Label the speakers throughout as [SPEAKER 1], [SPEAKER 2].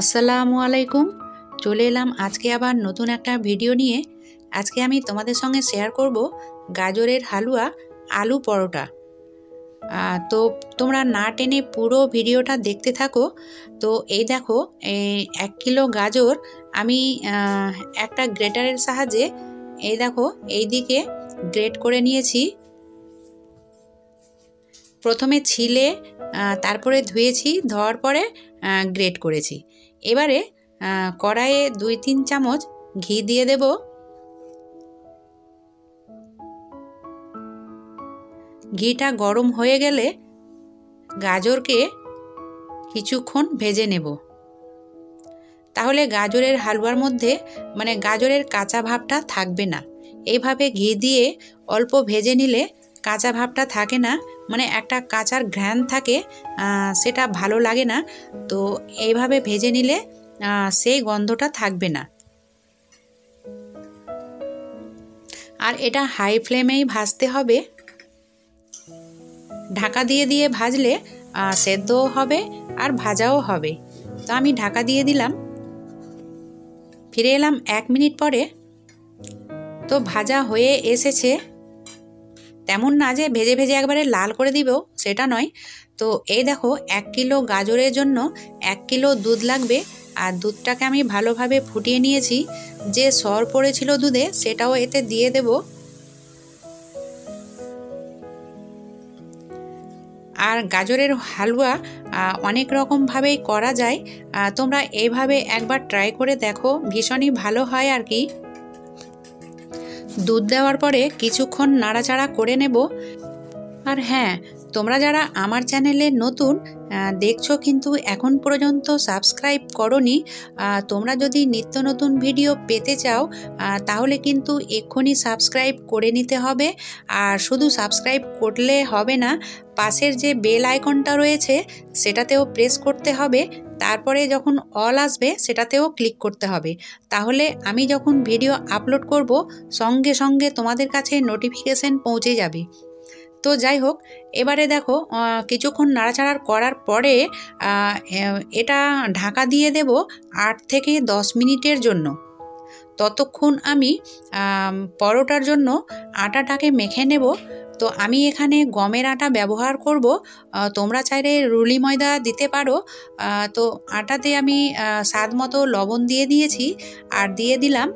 [SPEAKER 1] আসসালামু আলাইকুম। চলে এলাম আজকে আবার নতুন একটা ভিডিও নিয়ে। আজকে আমি তোমাদের সঙ্গে শেয়ার করব গাজরের হালুয়া আলু পরোটা। তো তোমরা না টেনে পুরো ভিডিওটা দেখতে থাকো। তো এই দেখো এক কিলো গাজর আমি একটা গ্রেটারের সাহায্যে, এই দেখো, এই দিকে গ্রেট করে নিয়েছি। প্রথমে ছিলে তারপরে ধুয়েছি, ধোয়ার পরে গ্রেট করেছি। এবারে কড়াইয়ে দুই তিন চামচ ঘি দিয়ে দেব। ঘিটা গরম হয়ে গেলে গাজরকে কিছুক্ষণ ভেজে নেব। তাহলে গাজরের হালুয়ার মধ্যে মানে গাজরের কাঁচা ভাবটা থাকবে না। এইভাবে ঘি দিয়ে অল্প ভেজে নিলে কাঁচা ভাবটা থাকে না। মানে একটা কাঁচার ঘ্রাণ থাকে সেটা ভালো লাগে না। তো এইভাবে ভেজে নিলে সেই গন্ধটা থাকবে না। আর এটা হাই ফ্লেমেই ভাজতে হবে। ঢাকা দিয়ে দিয়ে ভাজলে সেদ্ধও হবে আর ভাজাও হবে। তো আমি ঢাকা দিয়ে দিলাম। ফিরে এলাম এক মিনিট পরে। তো ভাজা হয়ে এসেছে। তেমন না যে ভেজে ভেজে একবারে লাল করে দিবেও, সেটা নয়। তো এই দেখো, এক কিলো গাজরের জন্য এক কিলো দুধ লাগবে, আর দুধটাকে আমি ভালোভাবে ফুটিয়ে নিয়েছি। যে সর পড়েছিল দুধে, সেটাও এতে দিয়ে দেব। আর গাজরের হালুয়া অনেক রকমভাবেই করা যায়। তোমরা এইভাবে একবার ট্রাই করে দেখো, ভীষণই ভালো হয় আর কি। দুধ দেওয়ার পরে কিছুক্ষণ নাড়াচাড়া করে নেব। আর হ্যাঁ তোমরা যারা আমার চ্যানেলে নতুন দেখছ কিন্তু এখন পর্যন্ত সাবস্ক্রাইব করনি তোমরা যদি নিত্য নতুন ভিডিও পেতে চাও তাহলে কিন্তু এক্ষুনি সাবস্ক্রাইব করে নিতে হবে। আর শুধু সাবস্ক্রাইব করলে হবে না, পাশের যে বেল আইকনটা রয়েছে, সেটাতেও প্রেস করতে হবে। তারপরে যখন অল আসবে, সেটাতেও ক্লিক করতে হবে। তাহলে আমি যখন ভিডিও আপলোড করব, সঙ্গে সঙ্গে তোমাদের কাছে নোটিফিকেশন পৌঁছে যাবে। তো যাই হোক, এবারে দেখো কিছুক্ষণ নাড়াচাড়ার করার পরে এটা ঢাকা দিয়ে দেব আট থেকে দশ মিনিটের জন্য। ততক্ষণ আমি, পরোটার জন্য আটাটাকে মেখে নেব। তো আমি এখানে গমের আটা ব্যবহার করব। তোমরা চাইলে রুলি ময়দা দিতে পারো। তো আটাতে আমি স্বাদ মতো লবণ দিয়ে দিয়েছি আর দিয়ে দিলাম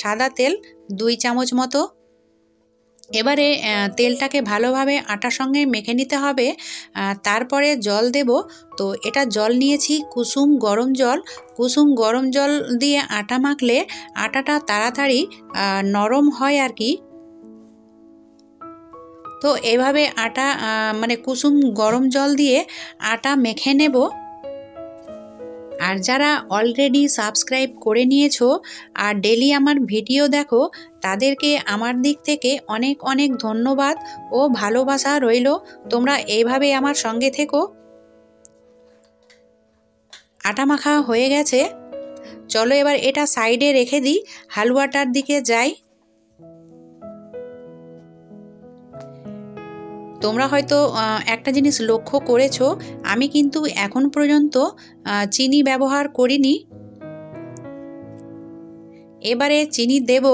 [SPEAKER 1] সাদা তেল দুই চামচ মতো। এবারে তেলটাকে ভালোভাবে আটার সঙ্গে মেখে নিতে হবে। তারপরে জল দেব। তো এটা জল নিয়েছি, কুসুম গরম জল। কুসুম গরম জল দিয়ে আটা মাখলে আটাটা তাড়াতাড়ি নরম হয় আর কি। তো এভাবে আটা মানে কুসুম গরম জল দিয়ে আটা মেখে নেব। আর যারা অলরেডি সাবস্ক্রাইব করে নিয়েছো আর ডেলি আমার ভিডিও দেখো, তাদেরকে আমার দিক থেকে অনেক অনেক ধন্যবাদ ও ভালোবাসা রইল। তোমরা এইভাবে আমার সঙ্গে থেকো। আটা মাখা হয়ে গেছে। চলো এবার এটা সাইডে রেখে দিই। হালুয়াটার দিকে যাই। তোমরা হয়তো একটা জিনিস লক্ষ্য করেছ, আমি কিন্তু এখন পর্যন্ত চিনি ব্যবহার করিনি। এবারে চিনি দেব।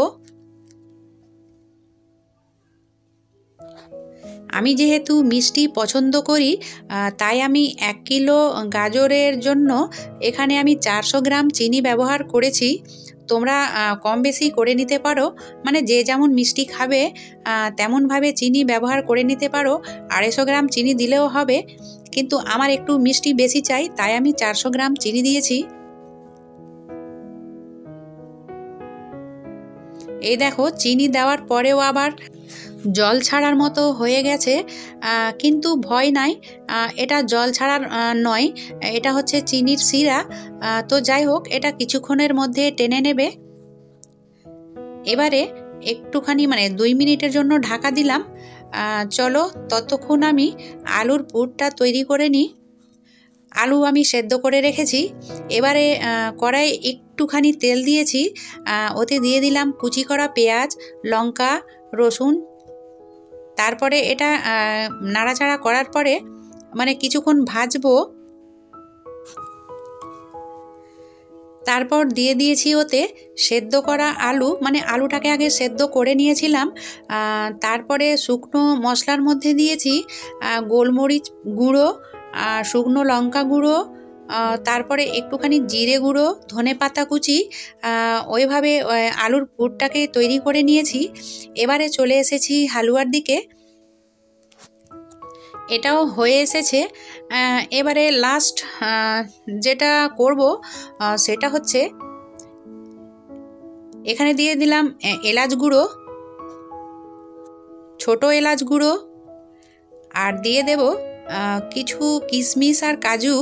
[SPEAKER 1] আমি যেহেতু মিষ্টি পছন্দ করি তাই আমি এক কিলো গাজরের জন্য এখানে আমি চারশো গ্রাম চিনি ব্যবহার করেছি। তোমরা কম বেশি করে নিতে পারো। মানে যে যেমন মিষ্টি খাবে তেমনভাবে চিনি ব্যবহার করে নিতে পারো। আড়াইশো গ্রাম চিনি দিলেও হবে। কিন্তু আমার একটু মিষ্টি বেশি চাই, তাই আমি চারশো গ্রাম চিনি দিয়েছি। এই দেখো, চিনি দেওয়ার পরেও আবার জল ছাড়ার মতো হয়ে গেছে কিন্তু ভয় নাই। এটা জল ছাড়ার নয় এটা হচ্ছে চিনির আহ, তো যাই হোক এটা কিছুক্ষণের মধ্যে টেনে নেবে। এবারে একটুখানি মানে দুই মিনিটের জন্য ঢাকা দিলাম। চলো ততক্ষণ আমি আলুর পুরটা তৈরি করে নিই। আলু আমি সেদ্ধ করে রেখেছি। এবারে আহ, কড়াইয়ে একটুখানি তেল দিয়েছি। ওতে দিয়ে দিলাম কুচি করা পেঁয়াজ লঙ্কা রসুন তারপরে এটা নাড়াচাড়া করার পরে মানে কিছুক্ষণ ভাজবো। তারপর দিয়ে দিয়েছি ওতে সেদ্ধ করা আলু মানে আলুটাকে আগে সেদ্ধ করে নিয়েছিলাম। তারপরে শুকনো মশলার মধ্যে দিয়েছি গোলমরিচ গুঁড়ো শুকনো লঙ্কা গুঁড়ো তারপরে একটুখানি জিরে গুঁড়ো, ধনে পাতা কুচি ওইভাবে আলুর পুরটাকে তৈরি করে নিয়েছি। এবারে চলে এসেছি হালুয়ার দিকে। এটাও হয়ে এসেছে। এবারে লাস্ট যেটা করব সেটা হচ্ছে এখানে দিয়ে দিলাম এলাচ গুঁড়ো, ছোট এলাচ গুঁড়ো, আর দিয়ে দেব কিছু কিশমিশ আর কাজু।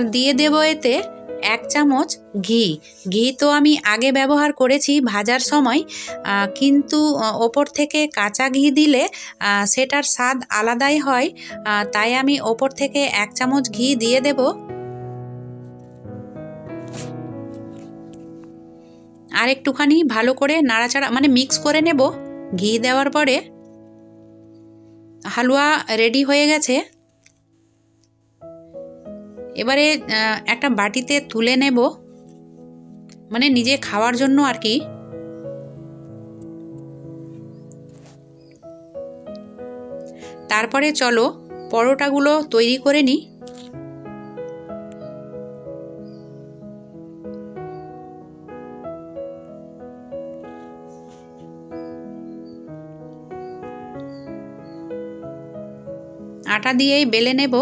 [SPEAKER 1] আর দিয়ে দেব এতে এক চামচ ঘি। ঘি তো আমি আগে ব্যবহার করেছি ভাজার সময় কিন্তু ওপর থেকে কাঁচা ঘি দিলে সেটার স্বাদ আলাদাই হয় তাই আমি ওপর থেকে এক চামচ ঘি দিয়ে দেব। আর একটুখানি ভালো করে নাড়াচাড়া মানে মিক্স করে নেব। ঘি দেওয়ার পরে হালুয়া রেডি হয়ে গেছে। এবারে একটা বাটিতে তুলে নেব। মানে নিজে খাওয়ার জন্য আর কি। তারপরে চলো, পরোটাগুলো তৈরি করে নিই। আটা দিয়েই বেলে নেব।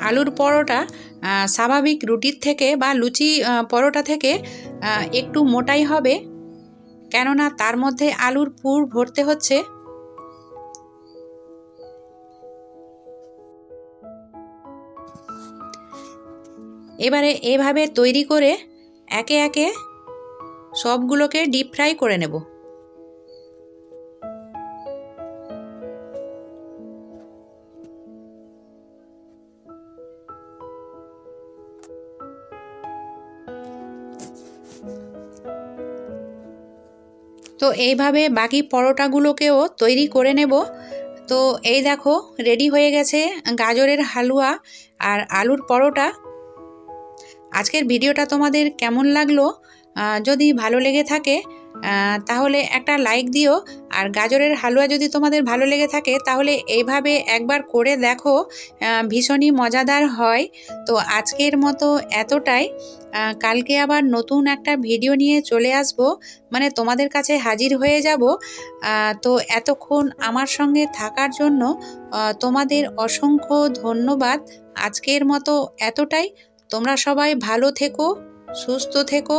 [SPEAKER 1] আলুর পরোটা স্বাভাবিক রুটির থেকে বা লুচি পরোটা থেকে একটু মোটাই হবে। কেননা তার মধ্যে আলুর পুর ভরতে হচ্ছে। এবারে এভাবে তৈরি করে একে একে সবগুলোকে ডিপ ফ্রাই করে নেব। তো এইভাবে বাকি পরোটাগুলোকেও তৈরি করে নেব। তো এই দেখো, রেডি হয়ে গেছে গাজরের হালুয়া আর আলুর পরোটা। আজকের ভিডিওটা তোমাদের কেমন লাগল? যদি ভালো লেগে থাকে তাহলে একটা লাইক দিও। আর গাজরের হালুয়া যদি তোমাদের ভালো লেগে থাকে, তাহলে এইভাবে একবার করে দেখো ভীষণই মজাদার হয়। তো আজকের মতো এতটাই। কালকে আবার নতুন একটা ভিডিও নিয়ে চলে আসব। মানে তোমাদের কাছে হাজির হয়ে যাব। তো এতক্ষণ আমার সঙ্গে থাকার জন্য তোমাদের অসংখ্য ধন্যবাদ। আজকের মতো এতটাই। তোমরা সবাই ভালো থেকো, সুস্থ থেকো।